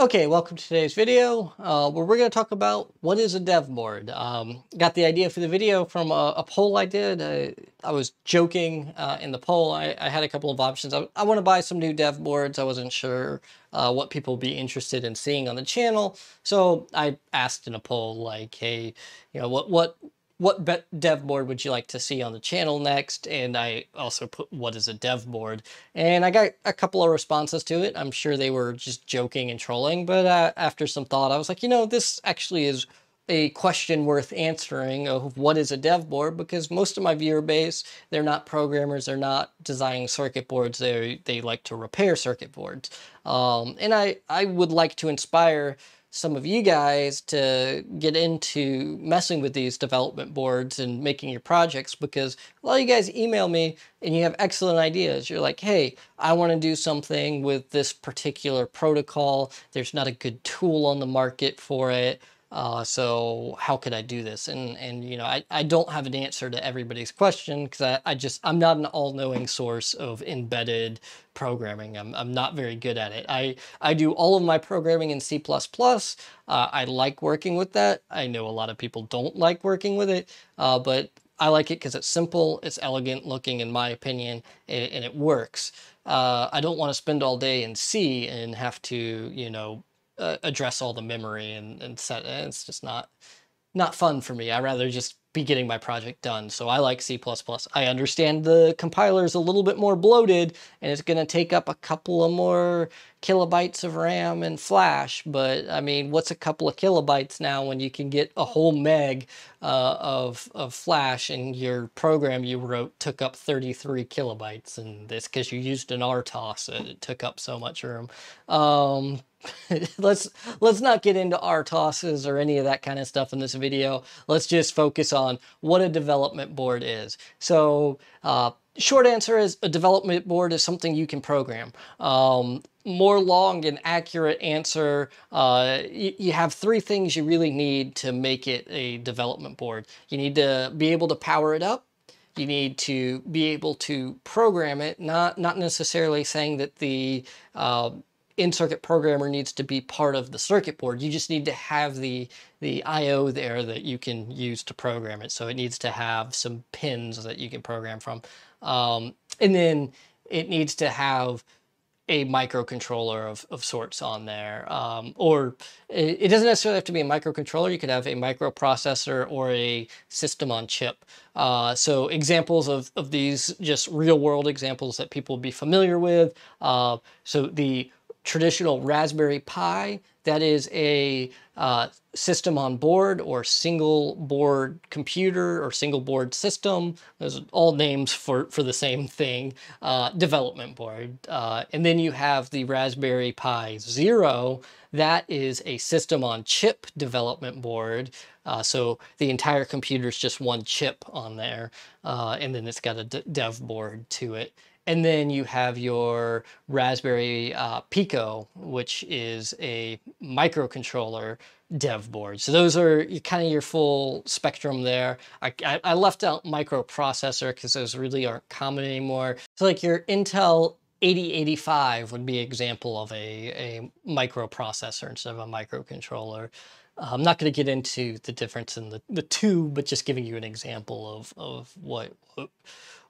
Okay, welcome to today's video uh, where we're going to talk about what is a dev board. Um, got the idea for the video from a, a poll I did. I, I was joking uh, in the poll. I, I, had a couple of options. I, I want to buy some new dev boards. I wasn't sure uh, what people would be interested in seeing on the channel. So I asked in a poll like, hey, you know, what, what what dev board would you like to see on the channel next? And I also put what is a dev board? And I got a couple of responses to it. I'm sure they were just joking and trolling, but uh, after some thought, I was like, you know, this actually is a question worth answering of what is a dev board because most of my viewer base, they're not programmers, they're not designing circuit boards, they they like to repair circuit boards. Um, and I, I would like to inspire some of you guys to get into messing with these development boards and making your projects because a lot of you guys email me and you have excellent ideas. You're like, hey, I want to do something with this particular protocol. There's not a good tool on the market for it. Uh, so how could I do this? And, and you know, I, I don't have an answer to everybody's question because I, I just, I'm not an all-knowing source of embedded programming. I'm, I'm not very good at it. I, I do all of my programming in C++. Uh, I like working with that. I know a lot of people don't like working with it, uh, but I like it because it's simple, it's elegant looking in my opinion, and, and it works. Uh, I don't want to spend all day in C and have to, you know, uh, address all the memory and, and set. And it's just not not fun for me. I rather just be getting my project done. So I like C++. I understand the compiler is a little bit more bloated and it's going to take up a couple of more kilobytes of RAM and flash. But I mean, what's a couple of kilobytes now when you can get a whole meg uh, of, of flash and your program you wrote took up 33 kilobytes and this because you used an RTOS, it took up so much room. Um, let's let's not get into RTOSes or any of that kind of stuff in this video. Let's just focus on what a development board is. So uh, short answer is a development board is something you can program. Um, more long and accurate answer, uh, you, have three things you really need to make it a development board. You need to be able to power it up. You need to be able to program it, not, not necessarily saying that the uh, in-circuit programmer needs to be part of the circuit board. You just need to have the, the I.O. there that you can use to program it. So it needs to have some pins that you can program from. Um, and then it needs to have a microcontroller of, of sorts on there. Um, or it, it, doesn't necessarily have to be a microcontroller. You could have a microprocessor or a system on chip. Uh, so examples of, of these just real world examples that people would be familiar with. Uh, so the traditional Raspberry Pi. That is a uh, system on board or single board computer or single board system. Those are all names for, for the same thing, uh, development board. Uh, and then you have the Raspberry Pi Zero. That is a system on chip development board. Uh, so the entire computer is just one chip on there. Uh, and then it's got a dev board to it. And then you have your Raspberry uh, Pico, which is a microcontroller dev board. So those are kind of your full spectrum there. I, I, I left out microprocessor because those really aren't common anymore. So like your Intel 8085 would be an example of a, a microprocessor instead of a microcontroller. Uh, I'm not going to get into the difference in the, the two, but just giving you an example of, of what,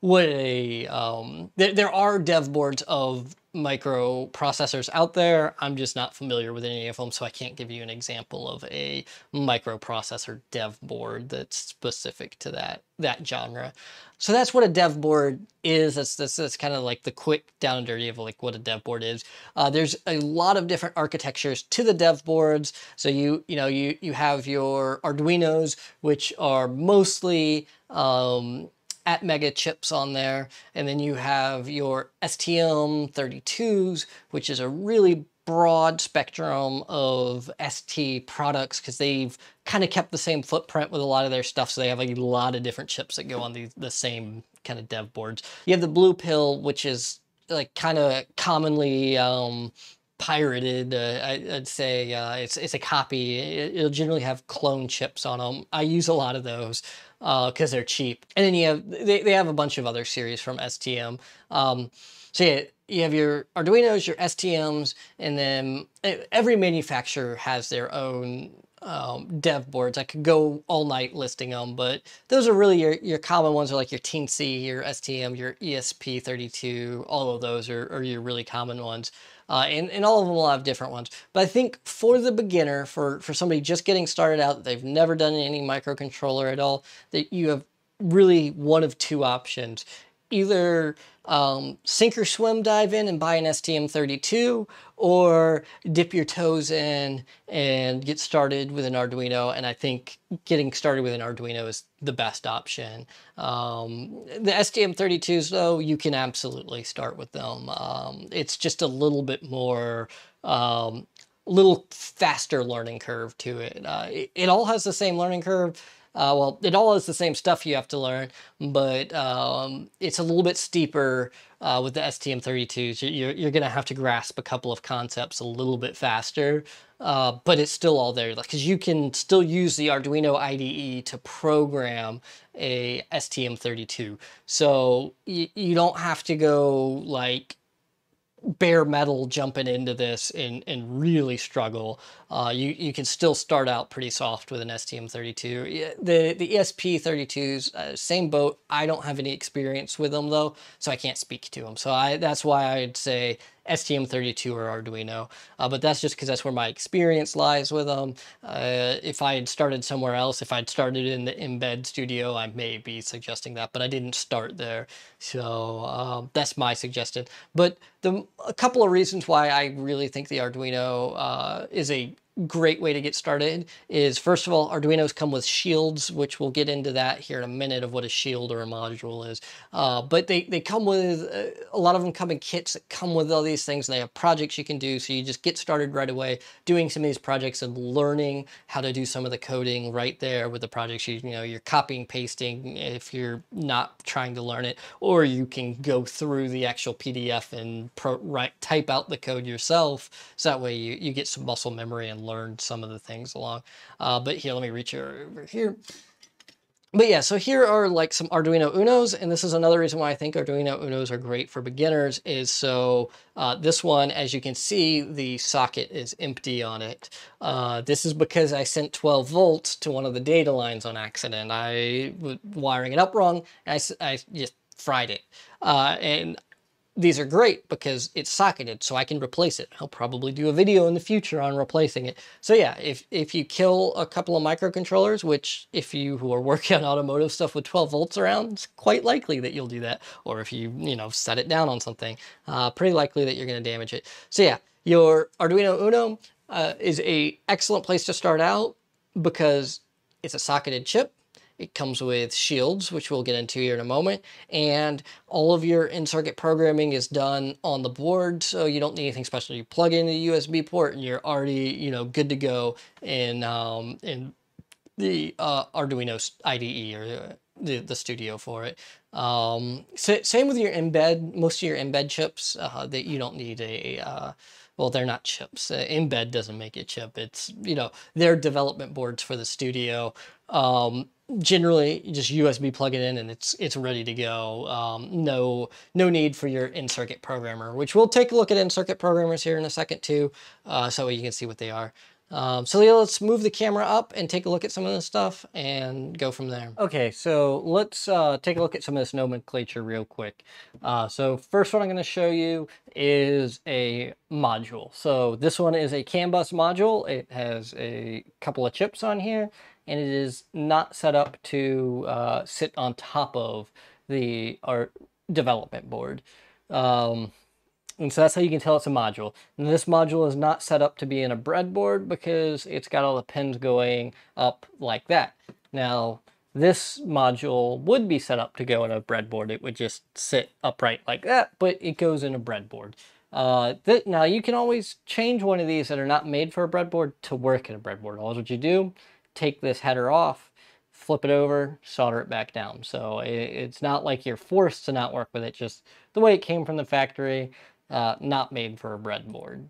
what a um, there, there are dev boards of microprocessors out there. I'm just not familiar with any of them, so I can't give you an example of a microprocessor dev board that's specific to that that genre. So that's what a dev board is. That's that's, that's kind of like the quick down and dirty of like what a dev board is. Uh, there's a lot of different architectures to the dev boards. So you you know you you have your Arduinos, which are mostly um, Atmega chips on there. And then you have your STM32s, which is a really broad spectrum of ST products because they've kind of kept the same footprint with a lot of their stuff. So they have a lot of different chips that go on the, the same kind of dev boards. You have the Blue Pill, which is like kind of commonly um, pirated. Uh, I, would say uh, it's it's a copy. It, will generally have clone chips on them. I use a lot of those because uh, they're cheap. And then you have they, they have a bunch of other series from STM. Um, so yeah, you have your Arduinos, your STMs, and then every manufacturer has their own um, dev boards. I could go all night listing them, but those are really your, your common ones are like your Teensy, your STM, your ESP32, all of those are, are your really common ones. Uh, and, and all of them will have different ones. But I think for the beginner, for, for somebody just getting started out, they've never done any microcontroller at all, that you have really one of two options. Either um, sink or swim dive in and buy an STM32 or dip your toes in and get started with an Arduino. And I think getting started with an Arduino is the best option. Um, the STM32s though, you can absolutely start with them. Um, it's just a little bit more, um, little faster learning curve to it. Uh, it. It all has the same learning curve uh, well, it all is the same stuff you have to learn, but um, it's a little bit steeper uh, with the STM32s. You're, you're going to have to grasp a couple of concepts a little bit faster, uh, but it's still all there because you can still use the Arduino IDE to program a STM32. So you don't have to go like bare metal jumping into this and, and really struggle. Uh, you, you can still start out pretty soft with an STM32. The, the ESP32s, uh, same boat. I don't have any experience with them though, so I can't speak to them. So I, that's why I'd say STM32 or Arduino, uh, but that's just because that's where my experience lies with them. Uh, if I had started somewhere else, if I'd started in the Mbed Studio, I may be suggesting that, but I didn't start there. So um, that's my suggestion. But the, a couple of reasons why I really think the Arduino uh, is a great way to get started is first of all Arduinos come with shields which we'll get into that here in a minute of what a shield or a module is. Uh, but they, they come with uh, a lot of them come in kits that come with all these things and they have projects you can do so you just get started right away doing some of these projects and learning how to do some of the coding right there with the projects. You, you know you're copying pasting if you're not trying to learn it or you can go through the actual PDF and pro, type out the code yourself so that way you, you get some muscle memory and learned some of the things along. Uh, but here, let me reach over here. But yeah, so here are like some Arduino Unos, and this is another reason why I think Arduino Unos are great for beginners is so uh, this one, as you can see, the socket is empty on it. Uh, this is because I sent 12 volts to one of the data lines on accident. I was wiring it up wrong, I, I just fried it. Uh, and these are great because it's socketed, so I can replace it. I'll probably do a video in the future on replacing it. So yeah, if, if you kill a couple of microcontrollers, which if you who are working on automotive stuff with 12 volts around, it's quite likely that you'll do that. Or if you, you know, set it down on something, uh, pretty likely that you're going to damage it. So yeah, your Arduino Uno uh, is a excellent place to start out because it's a socketed chip. It comes with shields, which we'll get into here in a moment, and all of your in-circuit programming is done on the board, so you don't need anything special. You plug in the USB port and you're already, you know, good to go in, um, in the uh, Arduino IDE or the, the studio for it. Um, so, same with your Mbed, most of your Mbed chips uh, that you don't need a, uh, well, they're not chips. Uh, Mbed doesn't make a chip. It's, you know, they're development boards for the studio. Um, generally just USB plug it in and it's it's ready to go. Um, no no need for your in-circuit programmer, which we'll take a look at in-circuit programmers here in a second too, uh, so you can see what they are. Um, so yeah, let's move the camera up and take a look at some of this stuff and go from there. Okay, so let's uh, take a look at some of this nomenclature real quick. Uh, so first one I'm going to show you is a module. So this one is a CAN bus module. It has a couple of chips on here and it is not set up to uh, sit on top of the art development board. Um, and so that's how you can tell it's a module. And this module is not set up to be in a breadboard because it's got all the pins going up like that. Now, this module would be set up to go in a breadboard. It would just sit upright like that, but it goes in a breadboard. Uh, now, you can always change one of these that are not made for a breadboard to work in a breadboard. All what you do take this header off, flip it over, solder it back down. So it, it's not like you're forced to not work with it, just the way it came from the factory, uh, not made for a breadboard.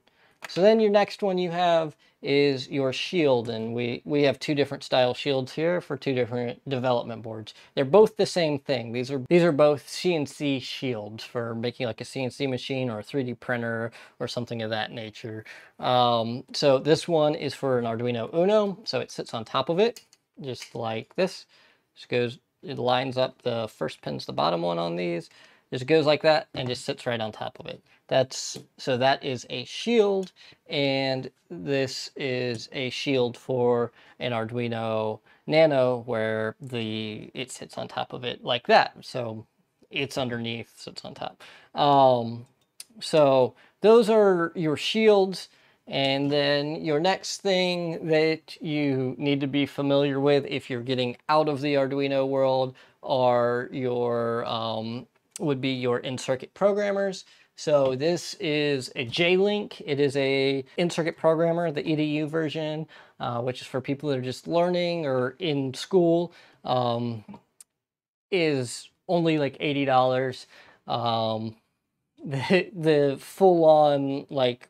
So then your next one you have is your shield and we we have two different style shields here for two different development boards. They're both the same thing. These are these are both cnc shields for making like a cnc machine or a 3d printer or something of that nature. Um, so this one is for an arduino uno so it sits on top of it just like this. Just goes it lines up the first pin's the bottom one on these just goes like that and just sits right on top of it. That's so that is a shield and this is a shield for an Arduino Nano where the it sits on top of it like that. So it's underneath, sits on top. Um, so those are your shields. And then your next thing that you need to be familiar with if you're getting out of the Arduino world are your um, would be your in-circuit programmers. So this is a J-Link. It is a in-circuit programmer, the EDU version, uh, which is for people that are just learning or in school, um, is only like $80. Um, the, the full-on like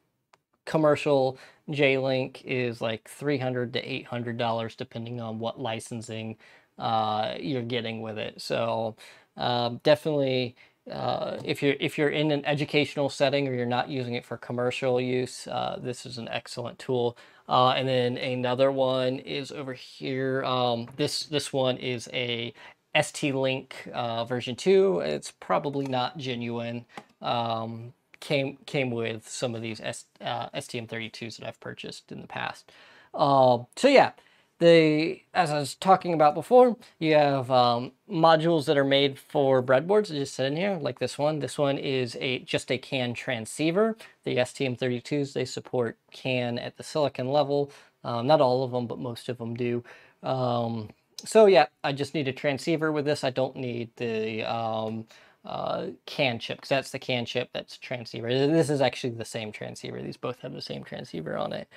commercial J-Link is like 300 to $800 depending on what licensing uh, you're getting with it. So um, definitely, uh, if you're if you're in an educational setting or you're not using it for commercial use, uh, this is an excellent tool. Uh, and then another one is over here. Um, this this one is a ST-Link uh, version two. It's probably not genuine. Um, came came with some of these S, uh, STM32s that I've purchased in the past. Um, so yeah, the as I was talking about before, you have um, modules that are made for breadboards that just sit in here, like this one. This one is a just a CAN transceiver. The STM32s, they support CAN at the silicon level. Um, not all of them, but most of them do. Um, so yeah, I just need a transceiver with this. I don't need the um, uh, CAN chip, because that's the CAN chip, that's transceiver. This is actually the same transceiver. These both have the same transceiver on it.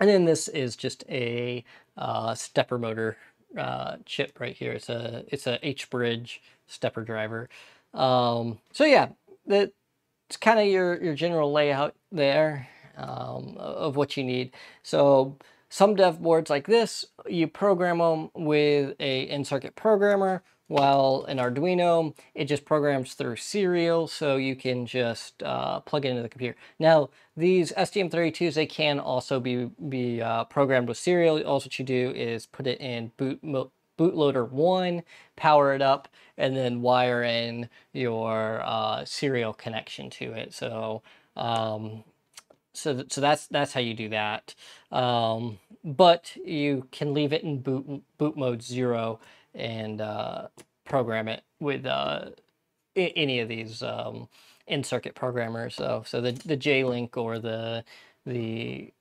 And then this is just a uh, stepper motor uh, chip right here. It's a it's a H-bridge stepper driver. Um, so yeah, that's kind of your, your general layout there um, of what you need. So some dev boards like this, you program them with a in-circuit programmer while an Arduino, it just programs through serial, so you can just uh, plug it into the computer. Now, these STM32s, they can also be, be uh, programmed with serial. All what you do is put it in boot bootloader 1, power it up, and then wire in your uh, serial connection to it. So, um, so, so that's that's how you do that. Um, but you can leave it in boot boot mode zero and uh, program it with uh, any of these um, in-circuit programmers. So, so the the J-Link or the the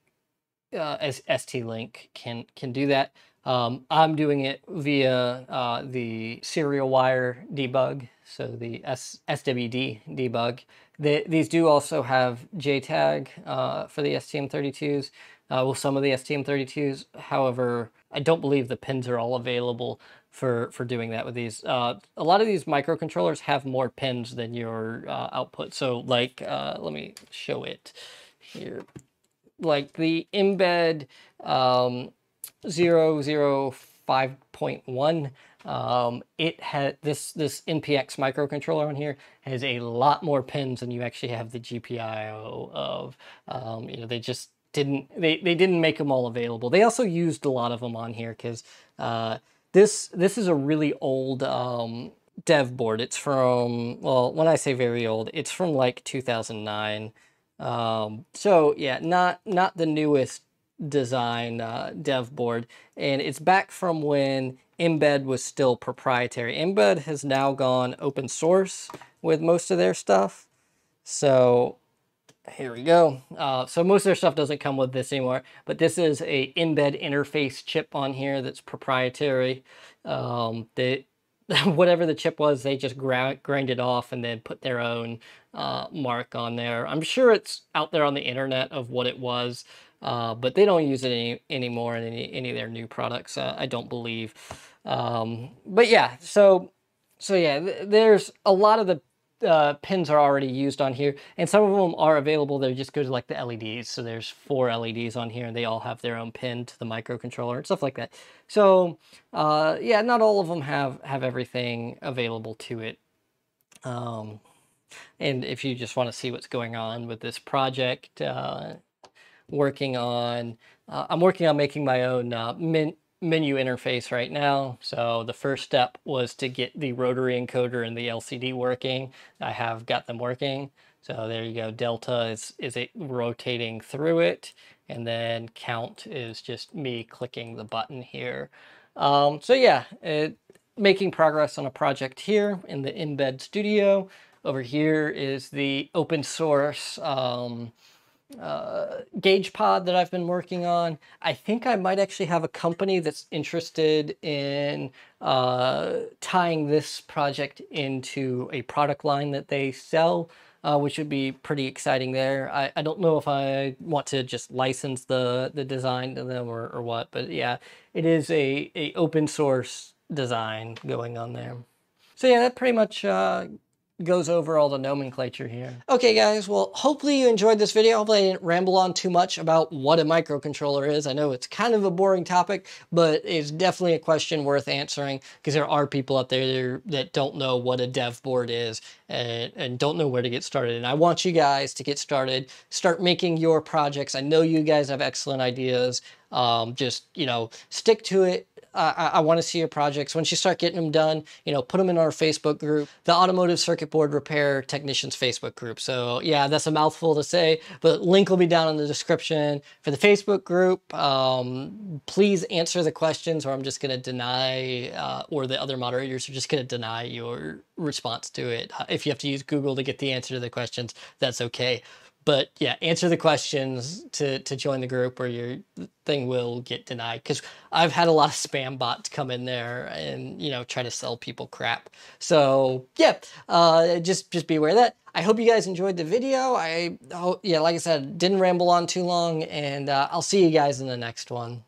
uh, ST-Link can can do that. Um, I'm doing it via uh, the serial wire debug, so the S SWD debug. The, these do also have JTAG uh, for the STM32s. Uh, well, some of the STM32s, however, I don't believe the pins are all available for, for doing that with these. Uh, a lot of these microcontrollers have more pins than your uh, output. So like, uh, let me show it here. Like the Mbed um, 005.1, um, it had this this NXP microcontroller on here has a lot more pins than you actually have the GPIO of. Um, you know, they just didn't they, they didn't make them all available. They also used a lot of them on here because uh, this this is a really old um, dev board. It's from well, when I say very old, it's from like 2009. Um, so yeah, not not the newest design uh, dev board, and it's back from when Mbed was still proprietary. Mbed has now gone open source with most of their stuff. So here we go. Uh, so most of their stuff doesn't come with this anymore, but this is a Mbed interface chip on here that's proprietary. Um, they, whatever the chip was, they just grind, it off and then put their own uh, mark on there. I'm sure it's out there on the internet of what it was, uh, but they don't use it any, anymore in any, any of their new products, uh, I don't believe. Um, but yeah, so so yeah, th there's a lot of the uh, pins are already used on here, and some of them are available. They just go to like the LEDs. So there's four LEDs on here, and they all have their own pin to the microcontroller and stuff like that. So uh, yeah, not all of them have have everything available to it. Um, and if you just want to see what's going on with this project, uh, working on, uh, I'm working on making my own uh, min menu interface right now. So the first step was to get the rotary encoder and the LCD working. I have got them working. So there you go. Delta is, is it rotating through it. And then count is just me clicking the button here. Um, so yeah, it, making progress on a project here in the Mbed Studio. Over here is the open source um, uh, gauge pod that I've been working on. I think I might actually have a company that's interested in uh, tying this project into a product line that they sell, uh, which would be pretty exciting there. I, I don't know if I want to just license the, the design to them or, or what, but yeah, it is a, a open source design going on there. So yeah, that pretty much uh, goes over all the nomenclature here. Okay guys, well hopefully you enjoyed this video. Hopefully I didn't ramble on too much about what a microcontroller is. I know it's kind of a boring topic, but it's definitely a question worth answering because there are people out there that don't know what a dev board is and, and don't know where to get started. And I want you guys to get started, start making your projects. I know you guys have excellent ideas. Um, just, you know, stick to it, I, I want to see your projects. Once you start getting them done, you know, put them in our Facebook group, the Automotive Circuit Board Repair Technicians Facebook group. So yeah, that's a mouthful to say, but link will be down in the description for the Facebook group. Um, please answer the questions or I'm just going to deny, uh, or the other moderators are just going to deny your response to it. If you have to use Google to get the answer to the questions, that's okay but yeah, answer the questions to, to join the group or your thing will get denied. Because I've had a lot of spam bots come in there and, you know, try to sell people crap. So yeah, uh, just, just be aware of that. I hope you guys enjoyed the video. I hope, yeah, like I said, didn't ramble on too long and uh, I'll see you guys in the next one.